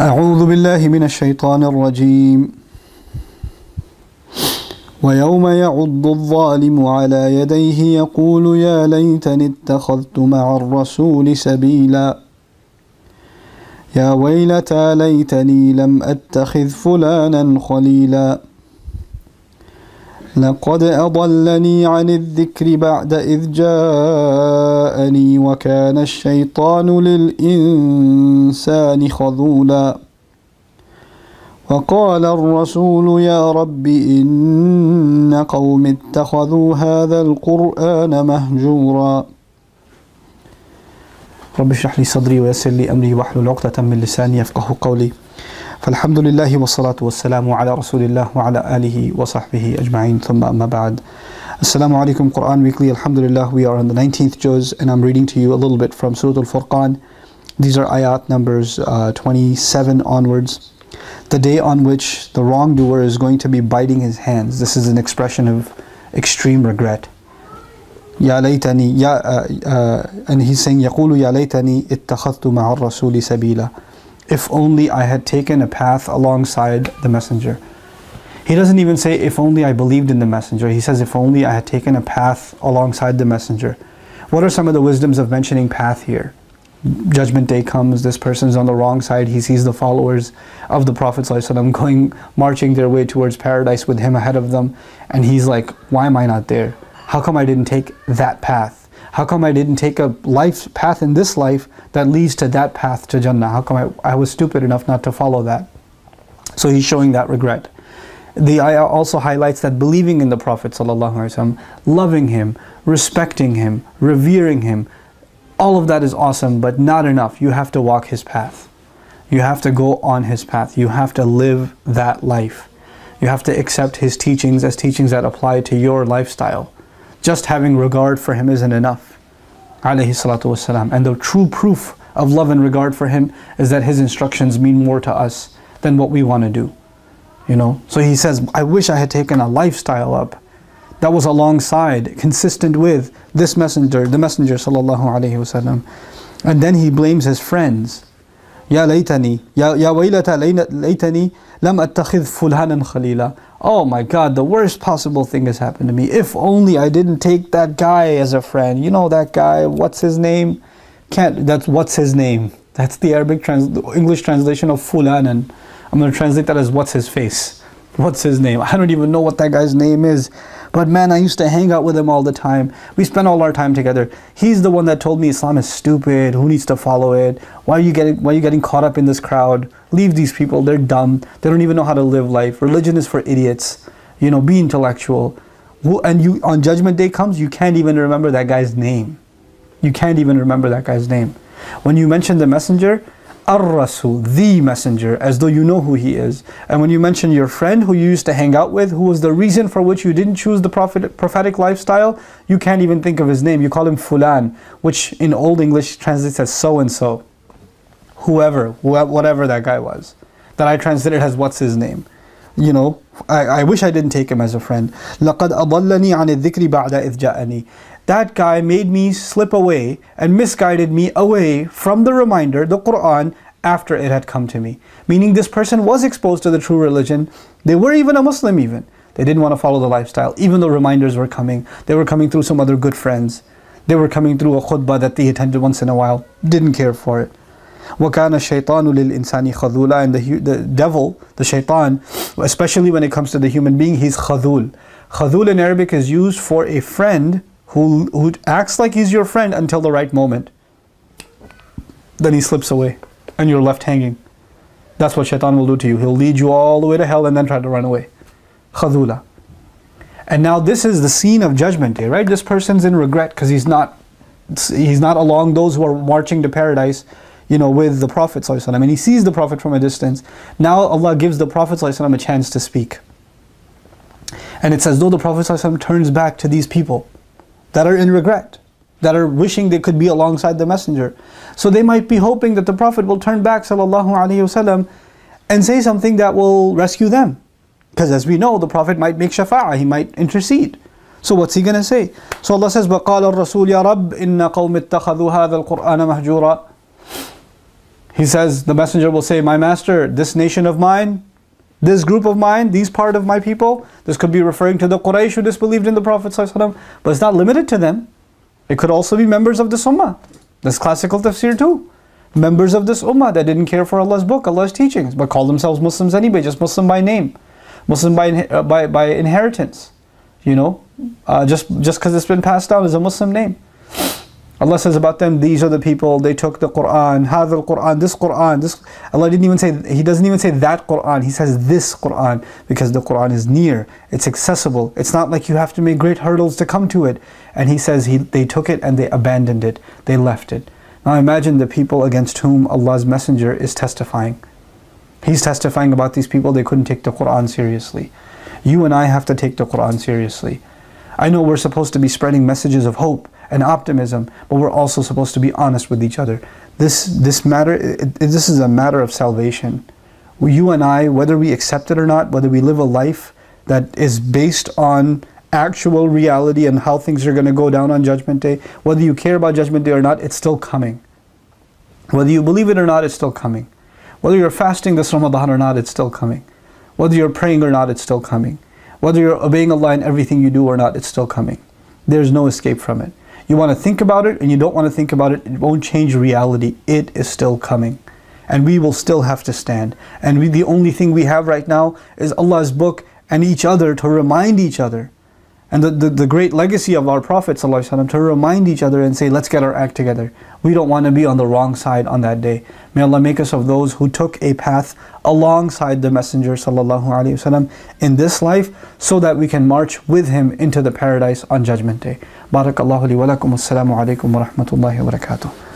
أعوذ بالله من الشيطان الرجيم. ويوم يعض الظالم على يديه يقول يا ليتني اتخذت مع الرسول سبيلا. يا ويلتى ليتني لم أتخذ فلانا خليلا. لقد أضلني عن الذكر بعد إذ جاءني وكان الشيطان للإنسان خذولا. وقال الرسول يا رب إن قوم اتخذوا هذا القرآن مهجورا. رب اشرح لي صدري ويسر لي أمري واحلل عقدة من لساني يفقه قولي. فالحمد لله والصلاة والسلام على رسول الله وعلى آله وصحبه أجمعين ثم أما بعد Assalamu alaikum Quran Weekly Alhamdulillah we are on the 19th juz and I'm reading to you a little bit from Surah Al-Furqan These are ayat numbers uh, 27 onwards The day on which the wrongdoer is going to be biting his hands This is an expression of extreme regret Ya laytani ya, uh, uh, and he's saying يقول يا ليتني اتخذت مع الرسول سبيلا if only I had taken a path alongside the messenger. He doesn't even say, if only I believed in the messenger. He says, if only I had taken a path alongside the messenger. What are some of the wisdoms of mentioning path here? Judgment day comes, this person's on the wrong side, he sees the followers of the Prophet ﷺ going, marching their way towards paradise with him ahead of them, and he's like, why am I not there? How come I didn't take that path? How come I didn't take a life path in this life that leads to that path to Jannah? How come I, I was stupid enough not to follow that? So he's showing that regret. The ayah also highlights that believing in the Prophet loving him, respecting him, revering him, all of that is awesome, but not enough. You have to walk his path. You have to go on his path. You have to live that life. You have to accept his teachings as teachings that apply to your lifestyle just having regard for him isn't enough. And the true proof of love and regard for him is that his instructions mean more to us than what we want to do. You know? So he says, I wish I had taken a lifestyle up that was alongside, consistent with this messenger, the messenger sallallahu alayhi wasallam. And then he blames his friends. Ya laytani, ya, ya waylata laytani lam attakhidh fulanan khalila. Oh my God, the worst possible thing has happened to me. If only I didn't take that guy as a friend. You know that guy, what's his name? Can't, that's what's his name. That's the Arabic, trans, English translation of fulan and I'm going to translate that as what's his face. What's his name? I don't even know what that guy's name is. But man, I used to hang out with him all the time. We spent all our time together. He's the one that told me Islam is stupid. Who needs to follow it? Why are you getting why are you getting caught up in this crowd? Leave these people. They're dumb. They don't even know how to live life. Religion is for idiots. You know, be intellectual. And you on judgment day comes, you can't even remember that guy's name. You can't even remember that guy's name. When you mention the messenger, Ar-Rasul, the messenger, as though you know who he is. And when you mention your friend who you used to hang out with, who was the reason for which you didn't choose the prophet, prophetic lifestyle, you can't even think of his name. You call him Fulan, which in Old English translates as so-and-so. Whoever, whatever that guy was. That I translated as what's his name. You know, I, I wish I didn't take him as a friend. لَقَدْ أَضَلَّنِي عَنِ الذِّكْرِ بَعْدَ إِذْ جَاءَنِي that guy made me slip away and misguided me away from the reminder, the Quran, after it had come to me. Meaning this person was exposed to the true religion. They were even a Muslim even. They didn't want to follow the lifestyle, even though reminders were coming. They were coming through some other good friends. They were coming through a khutbah that they attended once in a while. Didn't care for it. وَكَانَ الشَّيْطَانُ لِلْإِنسَانِ خَذُولًا And the, the devil, the shaitan, especially when it comes to the human being, he's khadul. Khadul in Arabic is used for a friend who, who acts like he's your friend until the right moment. Then he slips away and you're left hanging. That's what shaitan will do to you. He'll lead you all the way to hell and then try to run away. Khadula. And now this is the scene of judgment day, right? This person's in regret because he's not he's not along those who are marching to paradise, you know, with the Prophet ﷺ. And he sees the Prophet from a distance. Now Allah gives the Prophet ﷺ a chance to speak. And it's as though the Prophet ﷺ turns back to these people that are in regret, that are wishing they could be alongside the messenger. So they might be hoping that the Prophet will turn back sallallahu alaihi wasallam and say something that will rescue them. Because as we know, the Prophet might make shafa'ah, he might intercede. So what's he going to say? So Allah says, وَقَالَ الرَّسُولُ يَا رَبِّ إِنَّ قَوْمِ اتَّخَذُوا هَذَا الْقُرْآنَ مَهْجُورًا He says, the messenger will say, My master, this nation of mine, this group of mine, these part of my people, this could be referring to the Quraysh who disbelieved in the Prophet, ﷺ, but it's not limited to them. It could also be members of this ummah. That's classical tafsir too. Members of this ummah that didn't care for Allah's book, Allah's teachings, but call themselves Muslims anyway, just Muslim by name, Muslim by, uh, by, by inheritance. You know, uh, just just because it's been passed down as a Muslim name. Allah says about them, these are the people, they took the Quran, hadha Quran, this Quran, this Allah didn't even say He doesn't even say that Quran, He says this Quran because the Quran is near, it's accessible. It's not like you have to make great hurdles to come to it. And He says he, they took it and they abandoned it, they left it. Now imagine the people against whom Allah's Messenger is testifying. He's testifying about these people, they couldn't take the Quran seriously. You and I have to take the Quran seriously. I know we're supposed to be spreading messages of hope and optimism, but we're also supposed to be honest with each other. This, this matter, it, this is a matter of salvation. You and I, whether we accept it or not, whether we live a life that is based on actual reality and how things are going to go down on Judgment Day, whether you care about Judgment Day or not, it's still coming. Whether you believe it or not, it's still coming. Whether you're fasting this Ramadan or not, it's still coming. Whether you're praying or not, it's still coming. Whether you're obeying Allah in everything you do or not, it's still coming. There's no escape from it. You want to think about it and you don't want to think about it, it won't change reality. It is still coming. And we will still have to stand. And we, the only thing we have right now is Allah's book and each other to remind each other and the, the, the, great legacy of our Prophet ﷺ to remind each other and say, let's get our act together. We don't want to be on the wrong side on that day. May Allah make us of those who took a path alongside the Messenger ﷺ in this life so that we can march with him into the paradise on Judgment Day. Barakallahu li wa lakum. Alaikum wa rahmatullahi wa barakatuh.